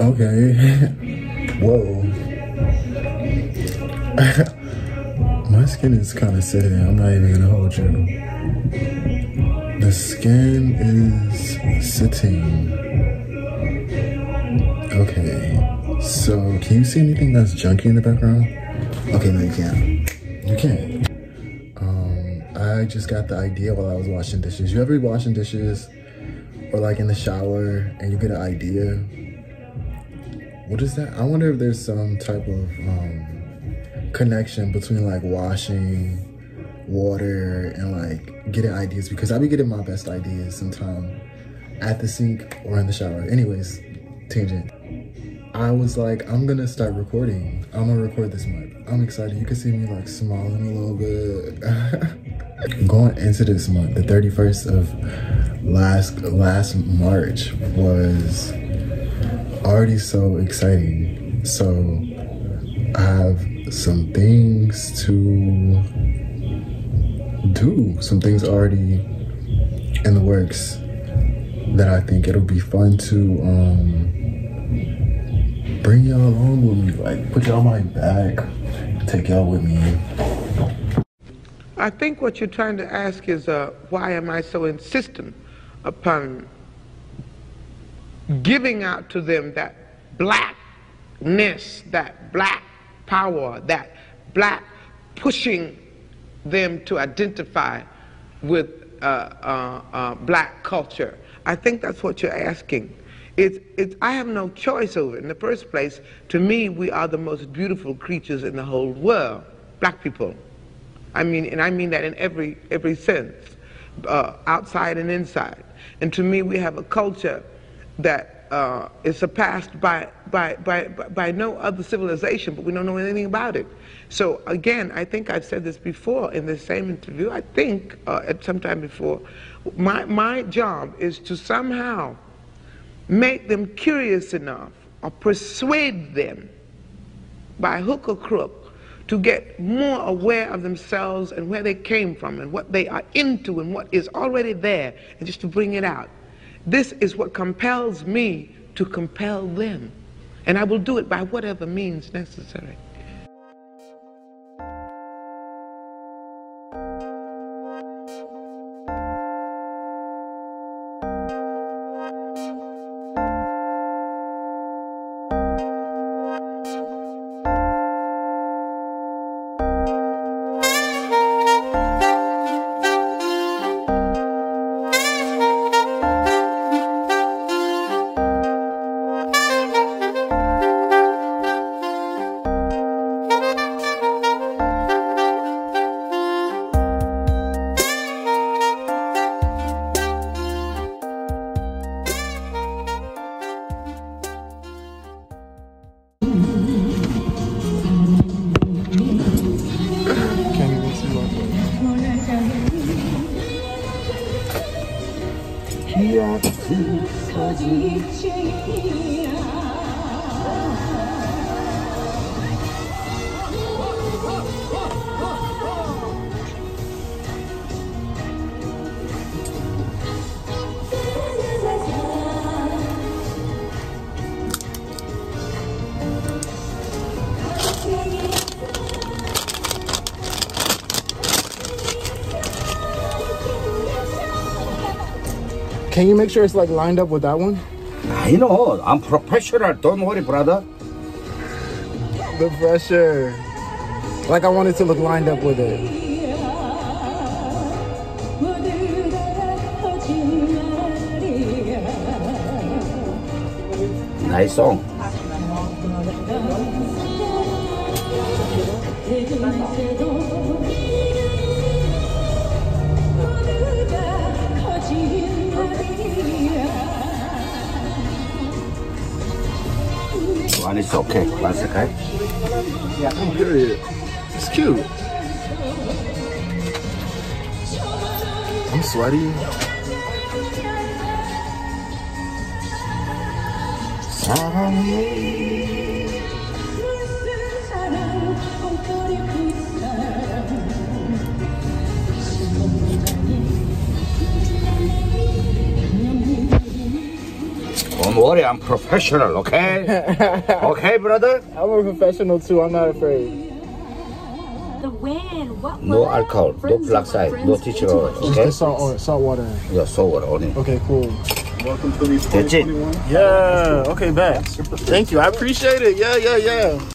Okay. Whoa. My skin is kind of sitting. I'm not even gonna hold you. The skin is sitting. Okay. So, can you see anything that's junky in the background? Okay, no, you can't. You can't. Um, I just got the idea while I was washing dishes. You ever be washing dishes or like in the shower and you get an idea? What is that? I wonder if there's some type of um, connection between like washing water and like getting ideas because I be getting my best ideas sometime at the sink or in the shower. Anyways, tangent. I was like, I'm gonna start recording. I'm gonna record this month. I'm excited. You can see me like smiling a little bit. Going into this month, the 31st of last last March was already so exciting. So I have some things to do, some things already in the works that I think it'll be fun to um bring y'all along with me, like put y'all on my back, take y'all with me. I think what you're trying to ask is uh, why am I so insistent upon giving out to them that blackness, that black power, that black pushing them to identify with uh, uh, uh, black culture. I think that's what you're asking. It's, it's, I have no choice over it. In the first place, to me, we are the most beautiful creatures in the whole world, black people. I mean, and I mean that in every, every sense, uh, outside and inside. And to me, we have a culture that uh, is surpassed by, by, by, by no other civilization, but we don't know anything about it. So again, I think I've said this before in the same interview, I think uh, at some time before, my, my job is to somehow make them curious enough or persuade them by hook or crook to get more aware of themselves and where they came from and what they are into and what is already there and just to bring it out. This is what compels me to compel them. And I will do it by whatever means necessary. Can you make sure it's like lined up with that one? I know. I'm professional. Don't worry, brother. The pressure. Like I want it to look lined up with it. Nice song. Is okay. One second. Period. It's cute. I'm sweaty. Don't worry, I'm professional, okay? okay, brother? I'm a professional too. I'm not afraid. The wind. What No what? alcohol, no Friends black side, no teacher, into a- okay? salt, or salt water. Yeah, so what, only. Okay, cool. Welcome to these That's it. Yeah. Okay, bet. Thank you. I appreciate it. Yeah, yeah, yeah.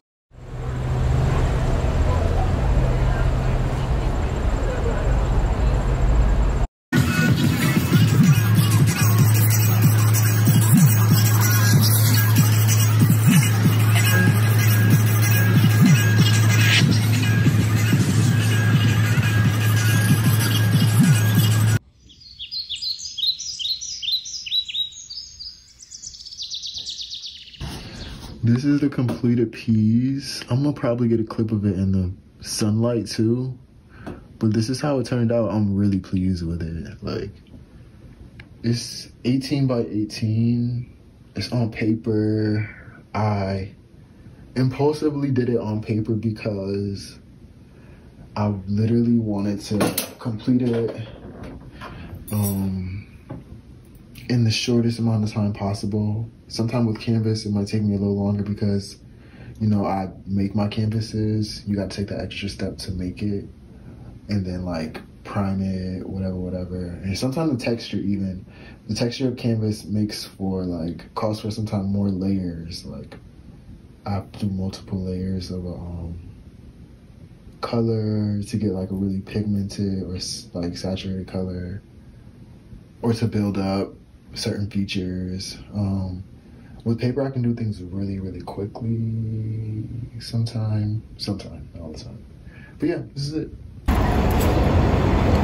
The completed piece. I'm gonna probably get a clip of it in the sunlight too. But this is how it turned out. I'm really pleased with it. Like, it's 18 by 18. It's on paper. I impulsively did it on paper because I literally wanted to complete it um, in the shortest amount of time possible. Sometimes with canvas, it might take me a little longer because, you know, I make my canvases. You got to take the extra step to make it, and then like prime it, whatever, whatever. And sometimes the texture, even the texture of canvas, makes for like calls for sometimes more layers. Like I do multiple layers of um color to get like a really pigmented or like saturated color, or to build up certain features. Um, with paper, I can do things really, really quickly. Sometime, sometime, all the time. But yeah, this is it.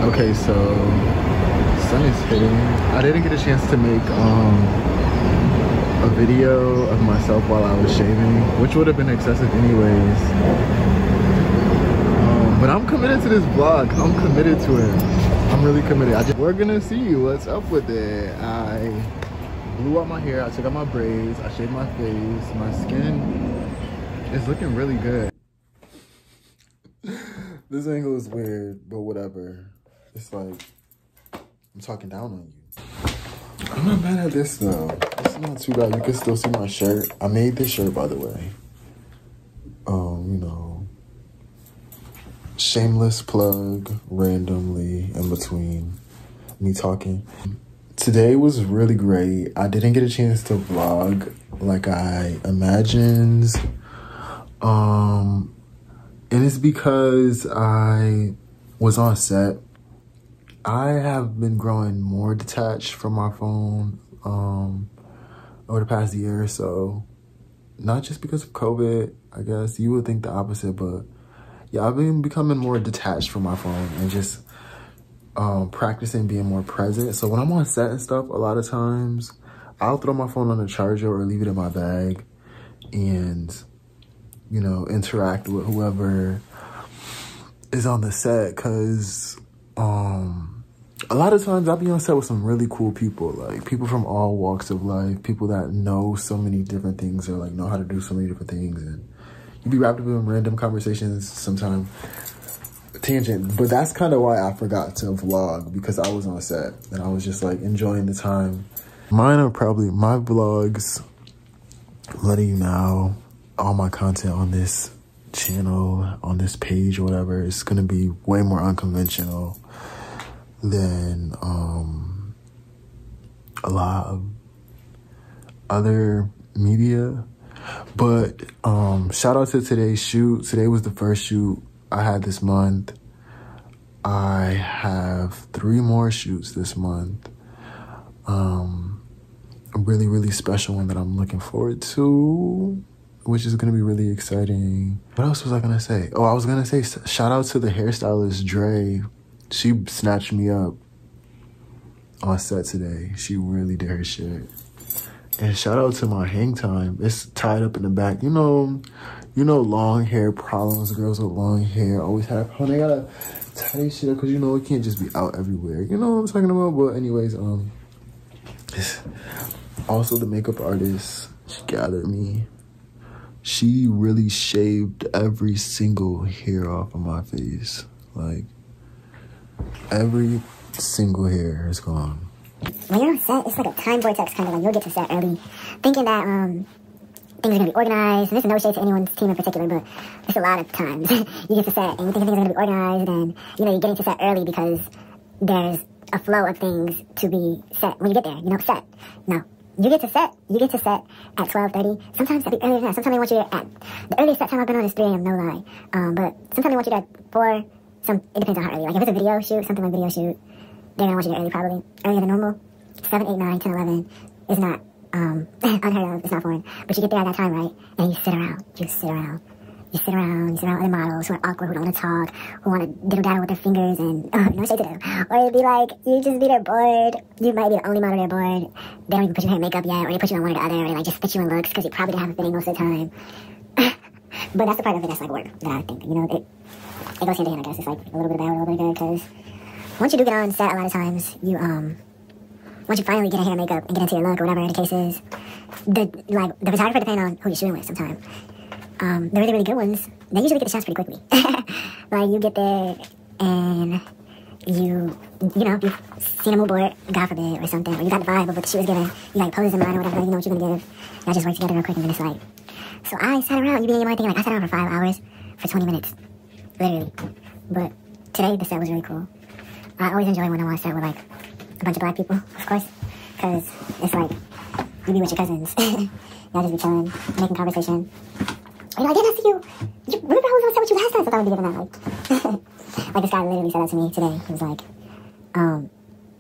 Okay, so sun is hitting. I didn't get a chance to make um a video of myself while I was shaving, which would have been excessive anyways. Um, but I'm committed to this vlog. I'm committed to it. I'm really committed. I just, we're gonna see what's up with it. I blew out my hair. I took out my braids. I shaved my face. My skin is looking really good. this angle is weird, but whatever. It's like I'm talking down on you. I'm not mad at this though. It's not too bad. You can still see my shirt. I made this shirt by the way. Um, you know, shameless plug randomly in between me talking. Today was really great. I didn't get a chance to vlog like I imagined. Um and it's because I was on set. I have been growing more detached from my phone um over the past year or so. Not just because of COVID, I guess. You would think the opposite, but yeah, I've been becoming more detached from my phone and just um, practicing being more present. So when I'm on set and stuff, a lot of times I'll throw my phone on the charger or leave it in my bag and, you know, interact with whoever is on the set. Cause, um, a lot of times I'll be on set with some really cool people, like people from all walks of life, people that know so many different things or like know how to do so many different things. And you be wrapped up in random conversations sometimes tangent, but that's kind of why I forgot to vlog because I was on set and I was just like enjoying the time. Mine are probably my vlogs, letting you know all my content on this channel, on this page, whatever. It's gonna be way more unconventional than um, a lot of other media. But um, shout out to today's shoot. Today was the first shoot I had this month. I have three more shoots this month. Um, a really, really special one that I'm looking forward to, which is gonna be really exciting. What else was I gonna say? Oh, I was gonna say shout out to the hairstylist Dre. She snatched me up on set today. She really did her shit. And shout out to my hang time. It's tied up in the back. You know, you know, long hair problems. Girls with long hair always have. Oh, they gotta their shit up because you know it can't just be out everywhere. You know what I'm talking about? But anyways, um, also the makeup artist she gathered me. She really shaved every single hair off of my face. Like every single hair is gone. when you're on set, it's like a time vortex kind of like you'll get to set early, thinking that um things are gonna be organized. And this is no shade to anyone's team in particular, but it's a lot of times you get to set and you think things are gonna be organized, and you know you're getting to set early because there's a flow of things to be set when you get there. You know, set. No, you get to set. You get to set at twelve thirty. Sometimes that'd be earlier than that. Sometimes they want you at the earliest set time I've been on is three a.m. No lie. Um, but sometimes they want you at four. Some it depends on how early. Like if it's a video shoot, something like video shoot, they're gonna want you there early probably earlier than normal. Seven, eight, nine, ten, eleven is not um unheard of. It's not foreign. But you get there at that time, right? And you sit around. You sit around. You sit around, you sit around other models who are awkward, who don't want to talk, who want to diddle daddle with their fingers and uh, no shade to them. Or it'd be like, you just be there bored. You might be the only model there bored. They don't even put your hair and makeup yet, or they put you on one or the other, or they like just fit you in looks because you probably didn't have a fitting most of the time. but that's the part of it that's like work that I think. You know, it, it goes hand in hand, I guess. It's like a little bit of bad, a little bit good, because once you do get on set, a lot of times, you, um, once you finally get a hair and makeup and get into your look or whatever the case is, the, like, the photographer, depending on who you're shooting with sometimes, um, the really, really good ones, they usually get the shots pretty quickly. like, you get there and you, you know, you've seen a mood board, God forbid, or something, or you got the vibe of what the shoot was giving, you like pose in mind or whatever, you know what you're gonna give. Y'all just work together real quick and then it's like, so I sat around, you be in mind thinking like, I sat around for five hours for 20 minutes, literally. But today, the set was really cool. I always enjoy when I'm on set with like a bunch of black people, of course, because it's like, you be with your cousins. Y'all just be chilling, making conversation. You know, I didn't see you. you remember I was on set with you last time? So that would be giving that, like, like this guy literally said that to me today. He was like, um,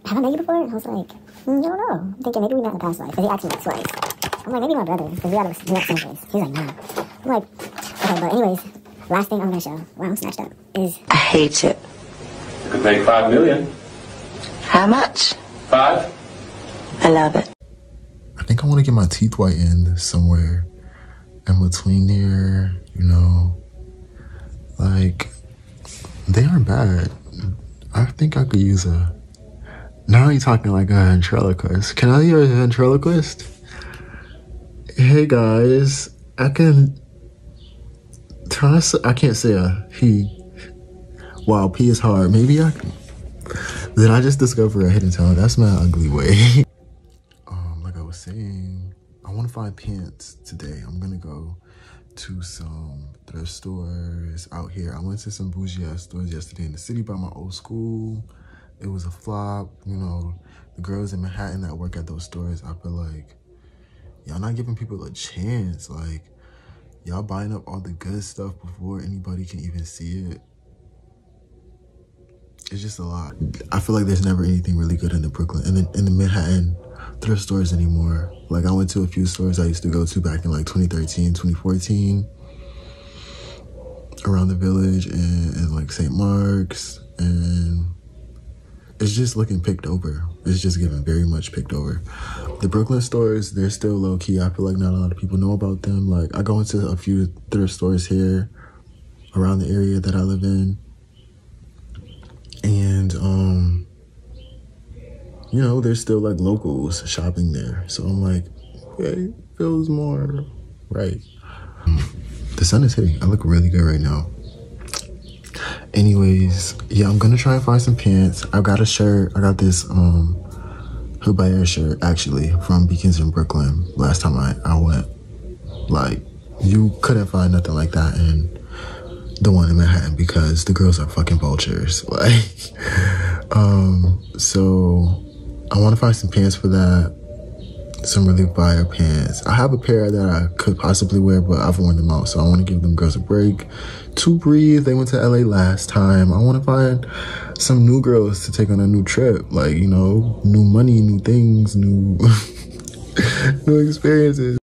have I met you before? And I was like, mm, I don't know. I'm thinking maybe we met in a past life. Because he asked me that twice. I'm like, maybe my brother, because we are the direct same place. He's like, nah. I'm like, okay, but anyways, last thing I'm gonna show, wow, I'm snatched up, is I hate it. You could make five million. How much? Five? I love it. I think I want to get my teeth whitened somewhere in between there, you know. Like, they aren't bad. I think I could use a. Now you're talking like a ventriloquist. Can I be a ventriloquist? Hey guys, I can. Try. I can't say a he. Wow, P is hard. Maybe I. Can, then I just discovered a hidden talent. That's my ugly way. um, like I was saying, I want to find pants today. I'm gonna go to some thrift stores out here. I went to some bougie ass stores yesterday in the city by my old school. It was a flop. You know, the girls in Manhattan that work at those stores, I feel like y'all not giving people a chance. Like, y'all buying up all the good stuff before anybody can even see it. It's just a lot. I feel like there's never anything really good in the Brooklyn, in the, in the Manhattan thrift stores anymore. Like I went to a few stores I used to go to back in like 2013, 2014 around the village and, and like St. Mark's and it's just looking picked over. It's just getting very much picked over. The Brooklyn stores, they're still low key. I feel like not a lot of people know about them. Like I go into a few thrift stores here around the area that I live in. And um you know, there's still like locals shopping there. So I'm like, okay, feels more right. The sun is hitting. I look really good right now. Anyways, yeah, I'm gonna try and find some pants. I got a shirt. I got this um Air shirt actually from Beacon's in Brooklyn. Last time I, I went. Like, you couldn't find nothing like that in the one in Manhattan because the girls are fucking vultures. Like um so I want to find some pants for that. Some really fire pants. I have a pair that I could possibly wear, but I've worn them out. So I want to give them girls a break. To breathe. They went to LA last time. I want to find some new girls to take on a new trip. Like, you know, new money, new things, new, new experiences.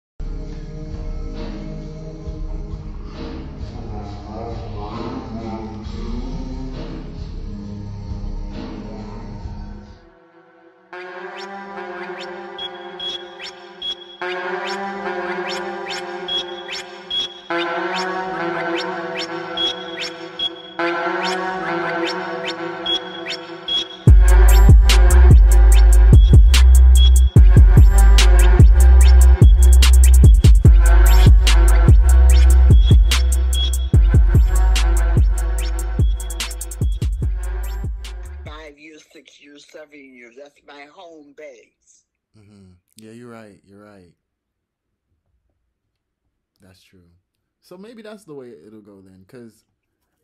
That's the way it'll go then, because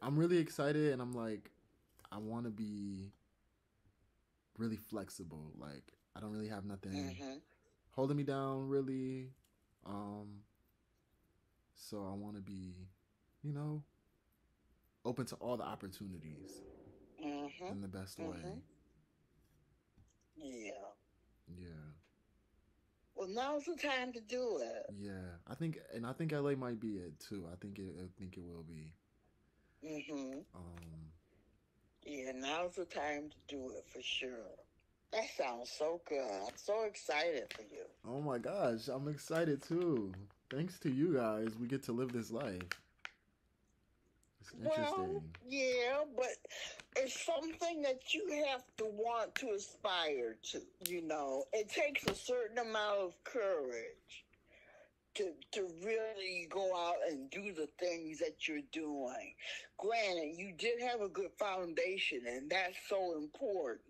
I'm really excited and I'm like, I want to be really flexible. Like, I don't really have nothing Mm-hmm. holding me down, really. Um, so I want to be, you know, open to all the opportunities Mm-hmm. in the best way. Mhm. Yeah. Yeah. Well, now's the time to do it. Yeah, I think, and I think LA might be it too. I think it, I think it will be. Mm-hmm. Um, Yeah, now's the time to do it for sure. That sounds so good. I'm so excited for you. oh my gosh, I'm excited too. Thanks to you guys, we get to live this life. Well, yeah, but it's something that you have to want to aspire to. You know, it takes a certain amount of courage to to really go out and do the things that you're doing. Granted, you did have a good foundation, and that's so important.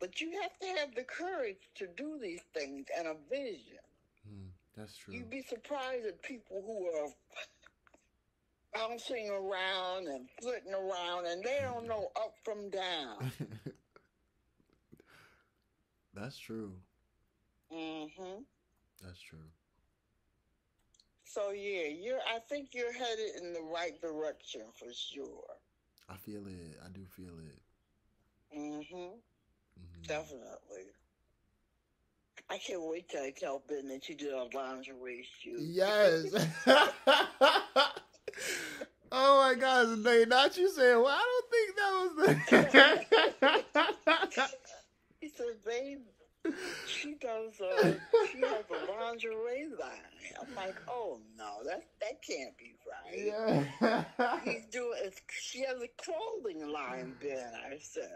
But you have to have the courage to do these things and a vision. Hmm, that's true. You'd be surprised at people who are bouncing around and flitting around and they don't know up from down. that's true. hmm That's true. So yeah, you're. I think you're headed in the right direction for sure. I feel it. I do feel it. hmm Mhm. Definitely. I can't wait till I tell Ben that you did a lingerie shoot. Yes. oh my God, Nate, not you saying, well, I don't think that was the. He said, "Babe, she does. Uh, she has a lingerie line." I'm like, "Oh no, that that can't be right." yeah. He's doing. She has a clothing line, Ben. I said.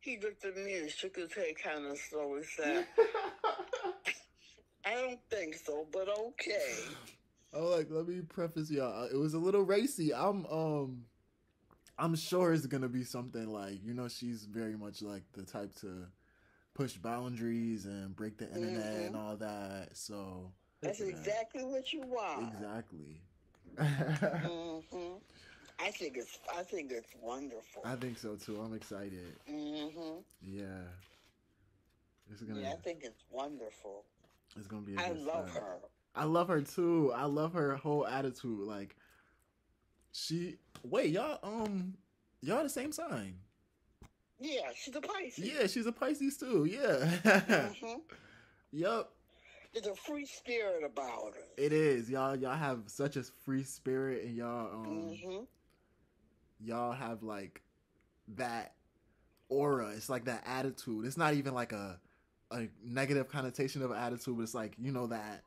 He looked at me and shook his head kind of slow and said, "I don't think so, but okay." Oh, like let me preface y'all. It was a little racy. I'm um, I'm sure it's gonna be something like you know she's very much like the type to push boundaries and break the internet and all that. So That's yeah, exactly what you want. exactly. hmm I think it's. I think it's wonderful. I think so too. I'm excited. Mm-hmm. Yeah, it's gonna Yeah, I think it's wonderful. it's gonna be. I love start. her. I love her too. I love her whole attitude. Like she wait, y'all um y'all the same sign. Yeah, she's a Pisces. Yeah, she's a Pisces too. Yeah. hmm yup. There's a free spirit about her. It is. Y'all y'all have such a free spirit and y'all um hmm y'all have like that aura. It's like that attitude. It's not even like a a negative connotation of attitude, but it's like you know that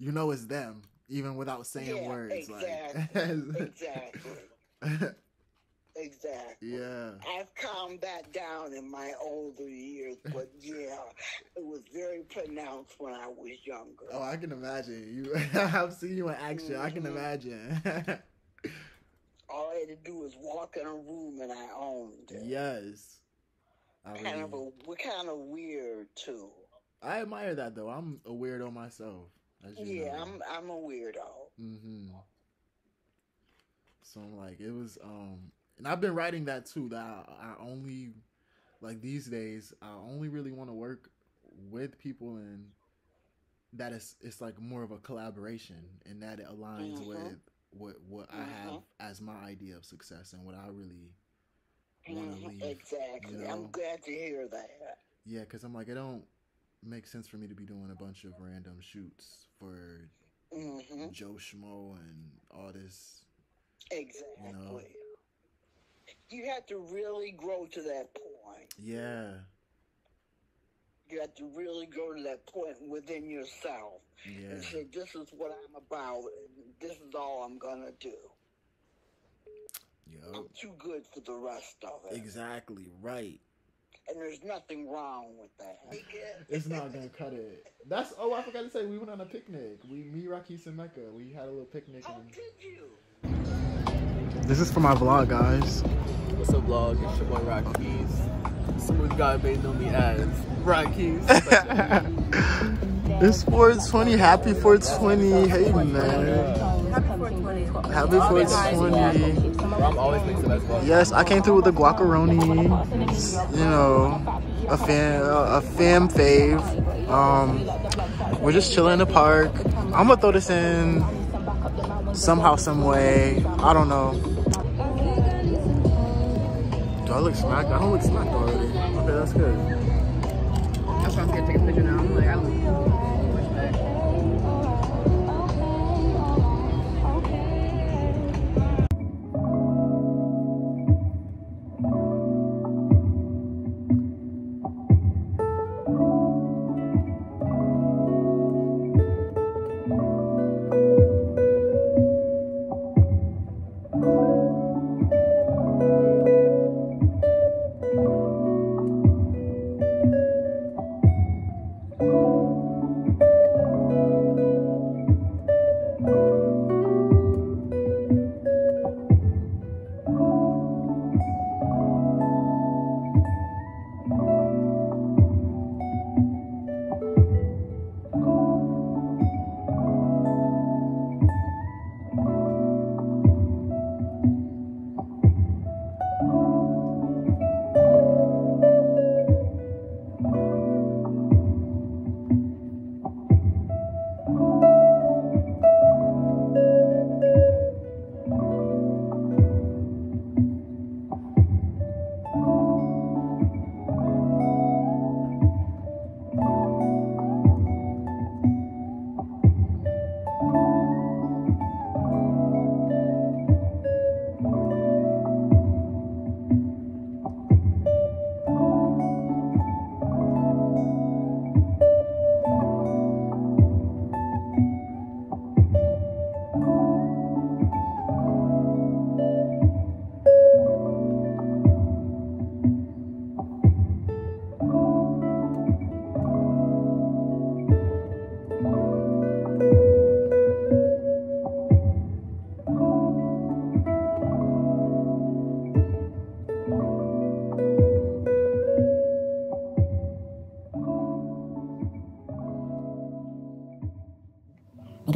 you know it's them even without saying Yeah, words. exactly. Like exactly. Exactly. yeah. I've calmed that down in my older years, but yeah, it was very pronounced when I was younger. Oh, I can imagine. You I've seen you in action. I can Mhm. imagine. All I had to do was walk in a room and I owned it. yes. I Kind of a, we're kind of weird too. I admire that though. I'm a weirdo myself. Yeah, know. I'm I'm a weirdo. Mm-hmm. So I'm like, it was, um, and I've been writing that too. That I, I only, like these days, I only really want to work with people and that is it's like more of a collaboration and that it aligns Mhm. with what what I have as my idea of success and what I really want to Mhm, leave. Exactly. you know? I'm glad to hear that. Yeah, because I'm like, it don't make sense for me to be doing a bunch of random shoots for hmm Joe Schmo and all this. Exactly. You have to really grow to that point. Yeah, You have to really go to that point within yourself yeah, and say, "This is what I'm about, and this is all I'm gonna do." yo, I'm too good for the rest of it, exactly right. And there's nothing wrong with that. It's not gonna cut it. That's oh, I forgot to say we went on a picnic. We, me, Rakis, and Mecca. We had a little picnic. How And... did you? This is for my vlog, guys. What's up, vlog? It's your boy Rock Keys. smooth guy may know me as Brian Keys. It's 420. Happy 420. Hey, man. Happy 420. Happy 420. Rahm always makes the best guac. Yes, I came through with the guacaroni. You know, a fan, a fam fave. Um, we're just chilling in the park. I'm gonna throw this in somehow, some way. I don't know. Do I look smacked? I don't look smacked already. Okay, that's good.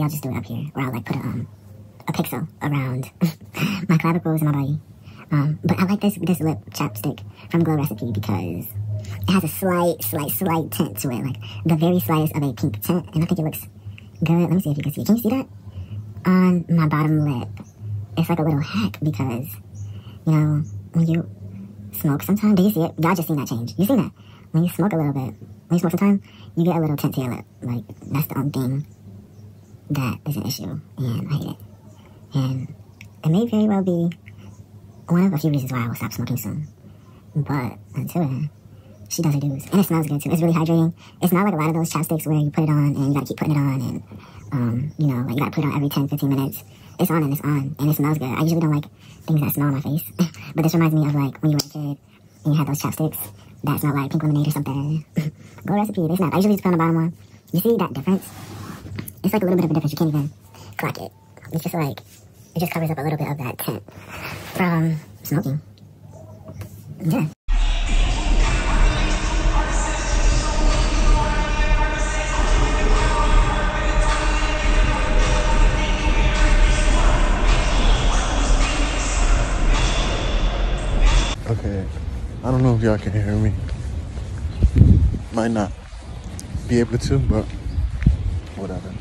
I'll just do it up here, where I'll like put a, um, a pixel around my clavicles and my body. Um, but I like this this lip chapstick from Glow Recipe because it has a slight, slight, slight tint to it, like the very slightest of a pink tint, and I think it looks good. Let me see if you can see. Can you see that? On my bottom lip, it's like a little hack because, you know, when you smoke sometimes, do you see it? Y'all just seen that change. You seen that? When you smoke a little bit, when you smoke sometime, you get a little tint to your lip. Like, that's the only thing that is an issue, and I hate it. And it may very well be one of a few reasons why I will stop smoking soon. But until then, she does her dues. And it smells good too. It's really hydrating. It's not like a lot of those chapsticks where you put it on and you gotta keep putting it on and, um, you know, like you gotta put it on every 10, 15 minutes. It's on and it's on and it smells good. I usually don't like things that smell on my face. but this reminds me of like when you were a kid and you had those chapsticks that smell like pink lemonade or something. Glow Recipe, they snap. I usually just put on the bottom one. You see that difference? It's like a little bit of a difference. You can't even clock it. It's just like, it just covers up a little bit of that tint from um, smoking. Yeah. Okay, I don't know if y'all can hear me. Might not be able to, but whatever.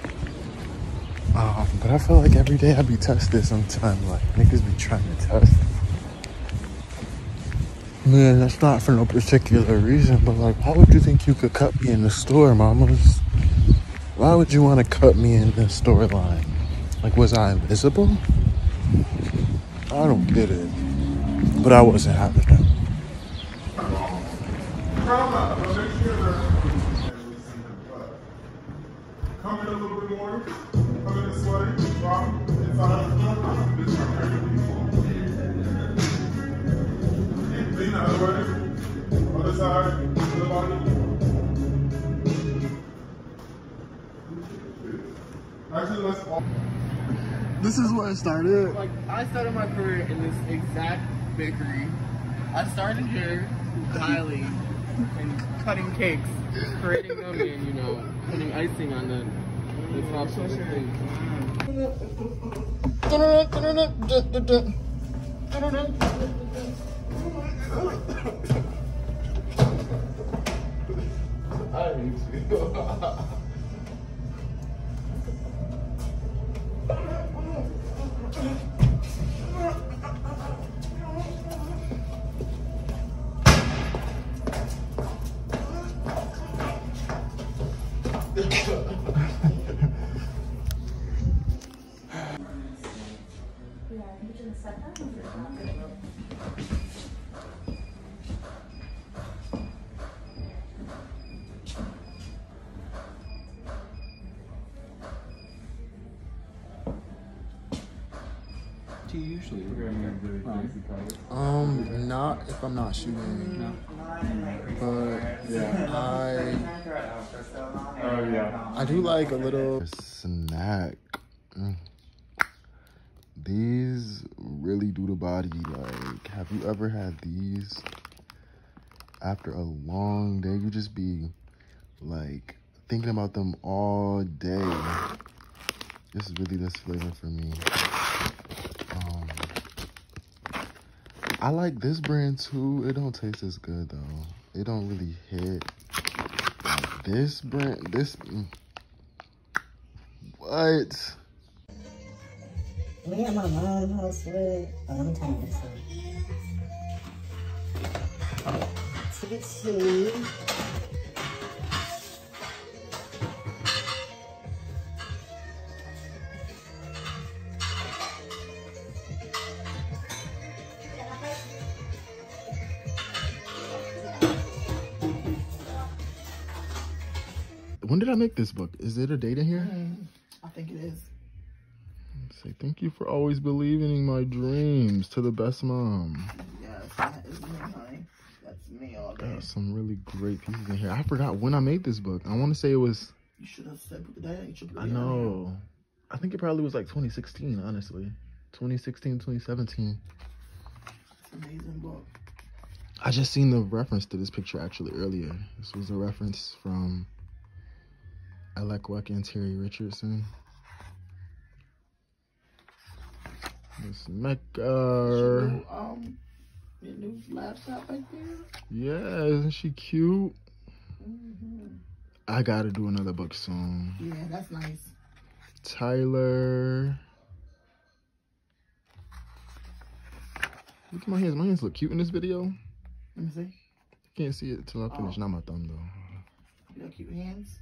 Um, but I feel like every day I be tested sometime. Like niggas be trying to test. Man, that's not for no particular reason, but like, why would you think you could cut me in the store, mamas? Why would you want to cut me in the store line? Like, was I invisible? I don't get it. But I wasn't having way. Other. To the body. Actually, let's all. This is where I started. Like, I started my career in this exact bakery. I started here, Miley and cutting cakes, creating them, and you know, putting icing on them. the the tops of the cake. I hate you. Do if I'm not shooting. But I Oh, yeah. I do like a little snack. Mm. These really do the body. Like, have you ever had these? After a long day, you just be like thinking about them all day. This is really this flavor for me. I like this brand too. It don't taste as good though. It don't really hit. This brand, this. mm. What? My house with. Tea. I make this book? Is it a date in here? Mm-hmm. I think it is. Say thank you for always believing in my dreams. To the best mom. Yes, that is me, honey. That's me all day. Got some really great pieces in here. I forgot when I made this book. I want to say it was. You should have said the date. You should put I know. I think it probably was like 2016, honestly. 2016, 2017. It's an amazing book. I just seen the reference to this picture actually earlier. This was a reference from Alek Wek and Terry Richardson. Miss Mecca. Um, your new laptop right there. Yeah, isn't she cute? I gotta do another book soon. Yeah, that's nice. Tyler. Look at my hands. My hands look cute in this video. Let me see. Can't see it till I finish. Oh. Not my thumb though. You got cute hands.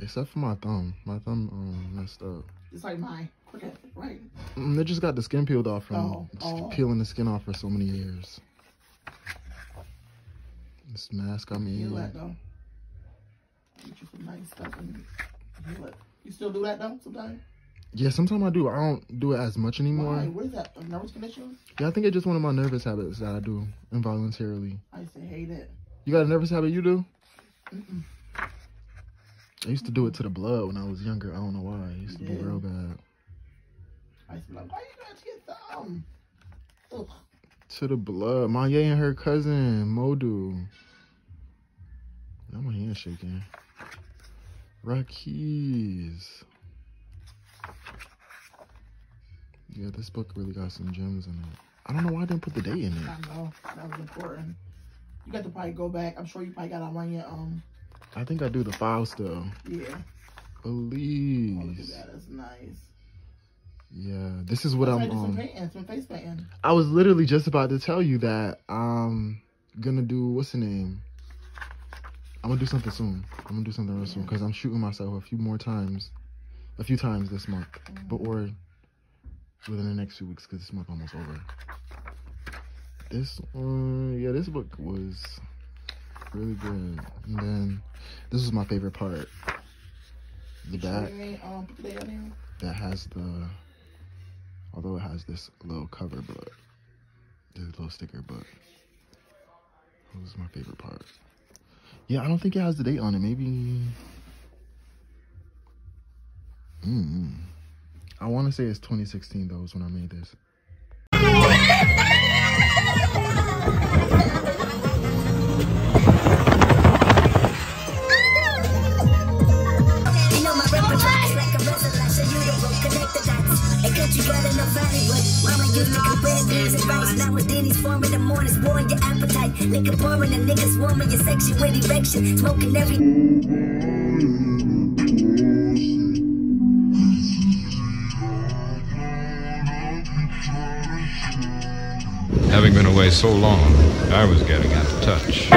Except for my thumb. My thumb um, messed up. It's like mine. Crooked, right? Mm, They just got the skin peeled off from Oh, oh. peeling the skin off for so many years. This mask I made. You that though. Get you some nice stuff and it. You still do that though sometimes? Yeah, sometimes I do. I don't do it as much anymore. Why? What is that? A nervous condition? Yeah, I think it's just one of my nervous habits that I do involuntarily. I used to hate it. You got a nervous habit you do? Mm-mm. I used to do it to the blood when I was younger. I don't know why. It used to be real bad. I used to be like, why you got to thumb? Ugh. To the blood. Maya and her cousin, Modu. Now my hand shaking. Rockies. Yeah, this book really got some gems in it. I don't know why I didn't put the date in it. I know that was important. You got to probably go back. I'm sure you probably got on one of your um. I think I do the file still. Yeah. Oh, look Please. at that. That's nice. Yeah, this is what I'm did some um painting, some face painting. I was literally just about to tell you that I'm gonna do what's the name? I'm gonna do something soon. I'm gonna do something real soon because I'm shooting myself a few more times, a few times this month, but or within the next few weeks because this month almost over. This one, yeah, this book was really good. And then this is my favorite part. The back um, put the date on there? that has the although it has this little cover but this little sticker but that was my favorite part yeah i don't think it has the date on it maybe mm i want to say it's 2016 though is when i made this forming the your appetite. Niggas your erection. Smoking every. Having been away so long, I was getting out of touch.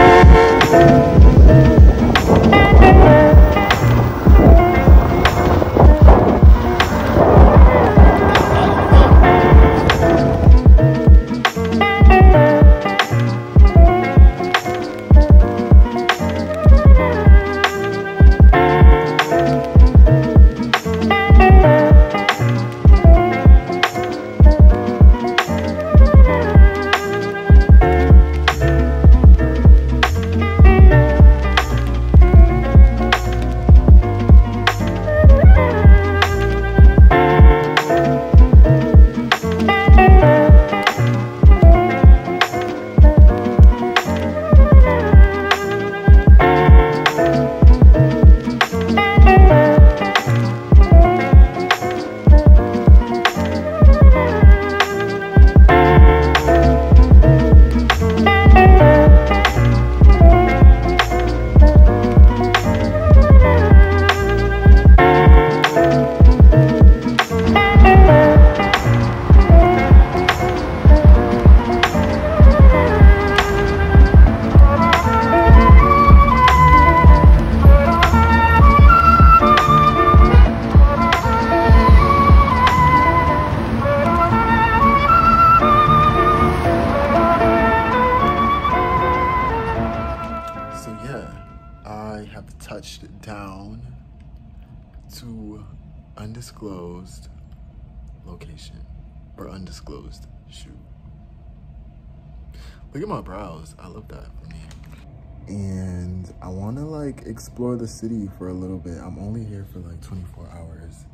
Explore the city for a little bit. I'm only here for like 24 hours.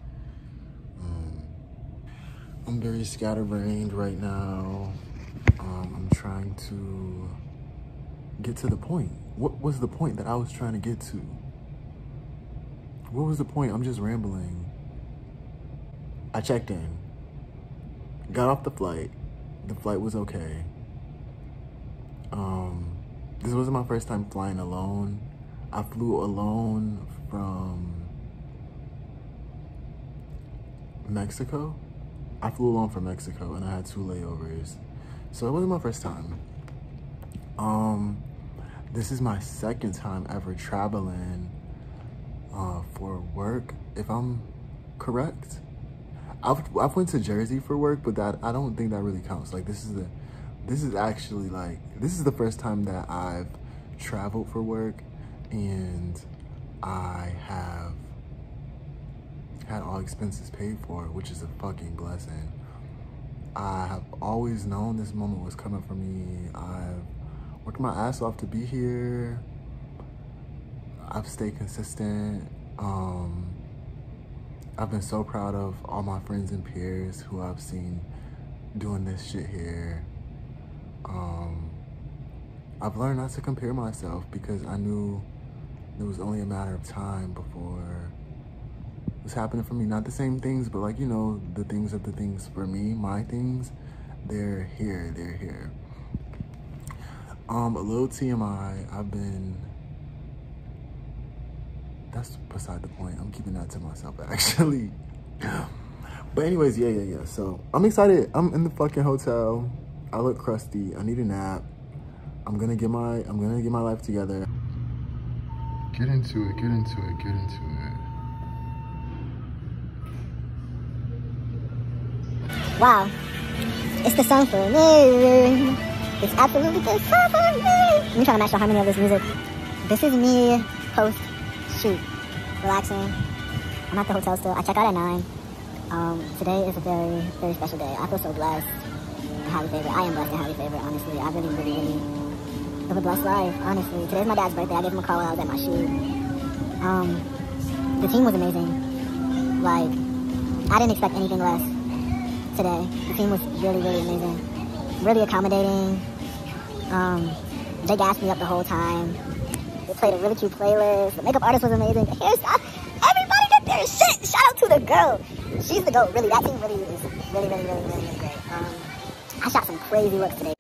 Um, I'm very scatterbrained right now. Um, I'm trying to get to the point. What was the point that I was trying to get to? What was the point? I'm just rambling. I checked in, got off the flight. The flight was okay. Um, this wasn't my first time flying alone. I flew alone from Mexico. I flew alone from Mexico and I had two layovers. So it wasn't my first time. Um, this is my second time ever traveling uh, for work, if I'm correct. I've, I've went to Jersey for work, but that I don't think that really counts. Like this is the, this is actually like, this is the first time that I've traveled for work and I have had all expenses paid for, which is a fucking blessing. I have always known this moment was coming for me. I've worked my ass off to be here. I've stayed consistent. Um, I've been so proud of all my friends and peers who I've seen doing this shit here. Um, I've learned not to compare myself because I knew it was only a matter of time before it was happening for me. Not the same things, but like, you know, the things of the things for me, my things, they're here, they're here. Um, a little TMI, I've been, that's beside the point. I'm keeping that to myself, actually. but anyways, yeah, yeah, yeah. So I'm excited. I'm in the fucking hotel. I look crusty. I need a nap. I'm gonna get my, I'm gonna get my life together. Get into it, get into it, get into it. Wow. It's the song for me. It's absolutely the song for me. I'm trying to match the harmony of this music. This is me post shoot, relaxing. I'm at the hotel still. I check out at 9. Um, today is a very, very special day. I feel so blessed and highly favored. I am blessed and highly favored, honestly. I really, really, really live a blessed life, honestly. Today's my dad's birthday. I gave him a call while I was at my shoot. Um, the team was amazing. Like, I didn't expect anything less today. The team was really, really amazing. Really accommodating. Um, they gassed me up the whole time. They played a really cute playlist. The makeup artist was amazing. The hairstyle, everybody did their shit. Shout out to the girl. She's the goat, really. That team really is really, really, really, really, really great. Um, I shot some crazy looks today.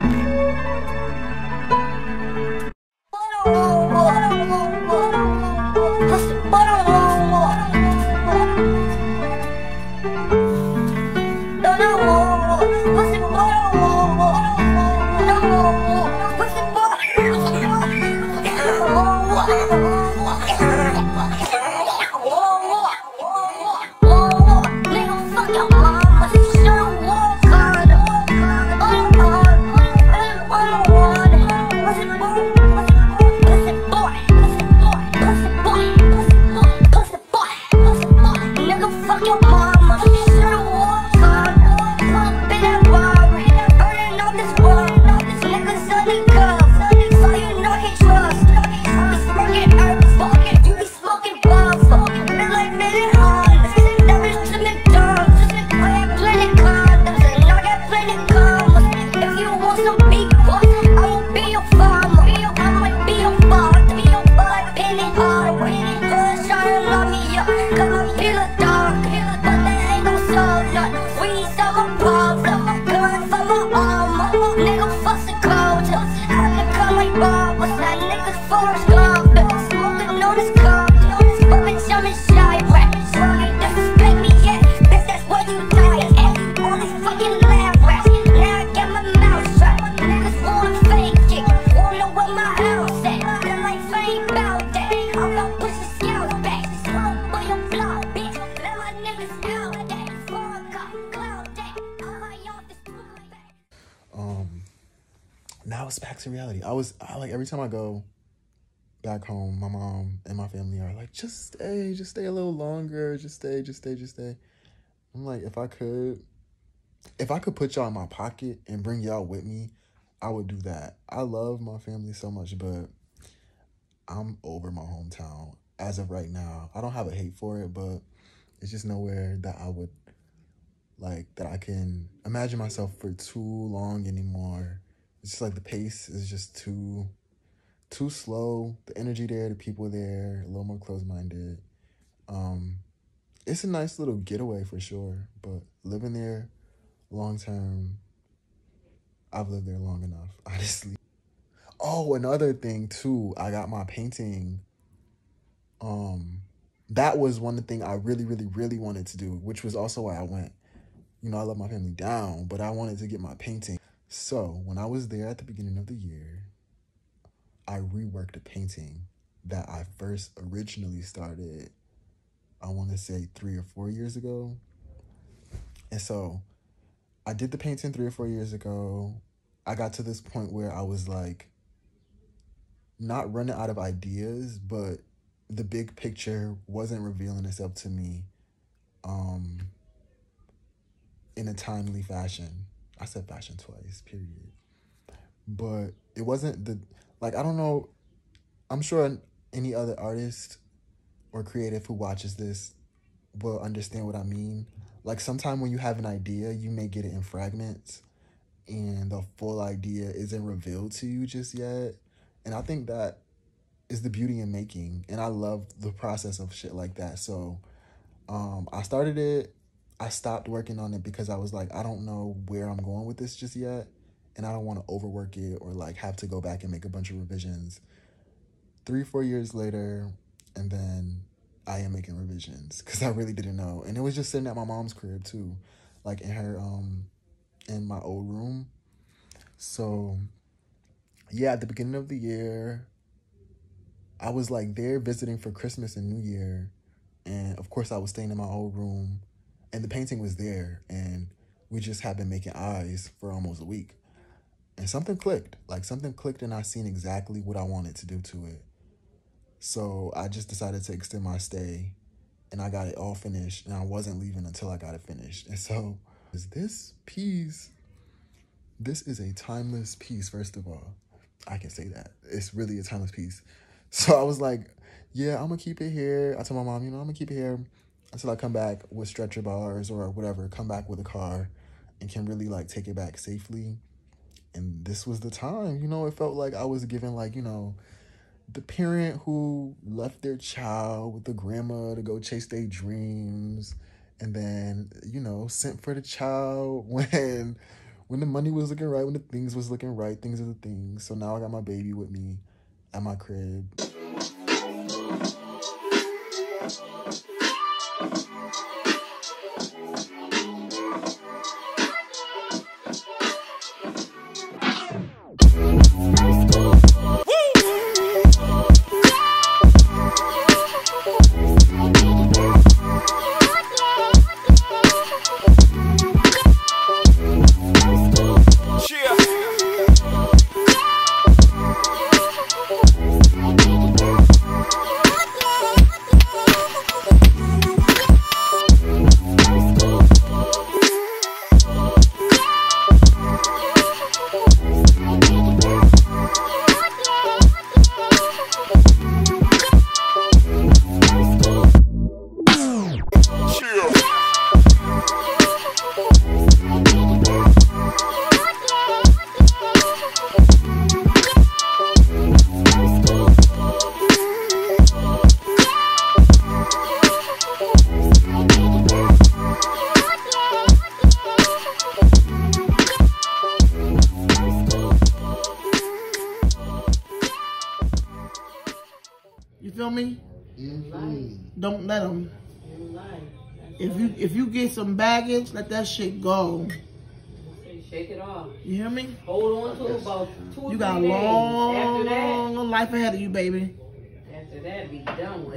I was I, like every time i go back home my mom and my family are like just stay just stay a little longer just stay just stay just stay. I'm like if i could if i could put y'all in my pocket and bring y'all with me i would do that. I love my family so much but i'm over my hometown as of right now. I don't have a hate for it but it's just nowhere that i would like that I can imagine myself for too long anymore. It's just like the pace is just too too slow. The energy there, the people there, a little more closed minded. Um it's a nice little getaway for sure, but living there long term I've lived there long enough, honestly. Oh, another thing too, I got my painting um that was one thing I really, really, really wanted to do, which was also why I went you know, I love my family down, but I wanted to get my painting. So when I was there at the beginning of the year, I reworked a painting that I first originally started, I want to say three or four years ago. And so I did the painting three or four years ago. I got to this point where I was like, not running out of ideas, but the big picture wasn't revealing itself to me. Um, in a timely fashion. I said fashion twice, period. But it wasn't the like I don't know. I'm sure any other artist or creative who watches this will understand what I mean. Like sometimes when you have an idea, you may get it in fragments and the full idea isn't revealed to you just yet. And I think that is the beauty in making. And I love the process of shit like that. So um I started it I stopped working on it because I was like, I don't know where I'm going with this just yet. And I don't want to overwork it or like have to go back and make a bunch of revisions. Three, four years later, and then I am making revisions because I really didn't know. And it was just sitting at my mom's crib too, like in her, um, in my old room. So, yeah, at the beginning of the year, I was like there visiting for Christmas and New Year. And of course, I was staying in my old room and the painting was there and we just had been making eyes for almost a week. And something clicked. Like something clicked and i seen exactly what i wanted to do to it. So i just decided to extend my stay and i got it all finished and i wasn't leaving until i got it finished. And so is this piece this is a timeless piece first of all. I can say that. It's really a timeless piece. So i was like yeah i'm gonna keep it here. I told my mom you know i'm gonna keep it here until I come back with stretcher bars or whatever, come back with a car and can really like take it back safely. And this was the time, you know, it felt like I was given like, you know, the parent who left their child with the grandma to go chase their dreams and then, you know, sent for the child when when the money was looking right, when the things was looking right, things are the things. So now I got my baby with me at my crib. Let them. If you if you get some baggage, let that shit go. Shake it off. You hear me? Hold on to it about two or You got a three long, long life ahead of you, baby. after that, be done with.